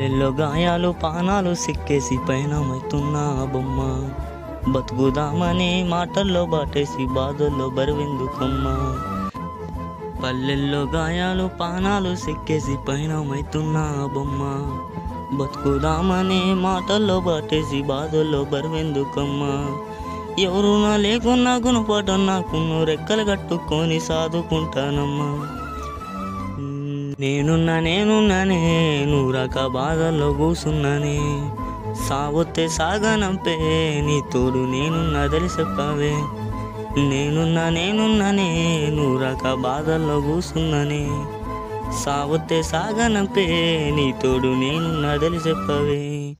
Yellow గాయాలు పానాలు సిక్కేసి పైన మైతున్నా బొమ్మ. బతుకుదామని మాటల్లో బాటేసి బాధల్లో బరువెందుకమ్మా పల్లెల్లో గాయాలు పానాలు సిక్కేసి పైన మైతున్నా బొమ్మ. బతుకుదామని మాటల్లో బాటేసి బాధల్లో బరువెందుకమ్మా. ఎవరు నా లేకున్నా గుణపాఠం నాకు రెక్కలు కట్టుకొని సాదుకుంటానమ్మా. నేనున్నా నేనున్నానే నూరక బాధల్లో కూసున్నానే. సావొత్తే సాగనంపే నీ తోడు నేనున్నా తెలిసెప్పవే నేనున్నా నేనున్నానే నూరక బాధల్లో కూసున్నానే. సావొత్తే సాగనంపే నీ తోడు నేనున్నా చెప్పవే.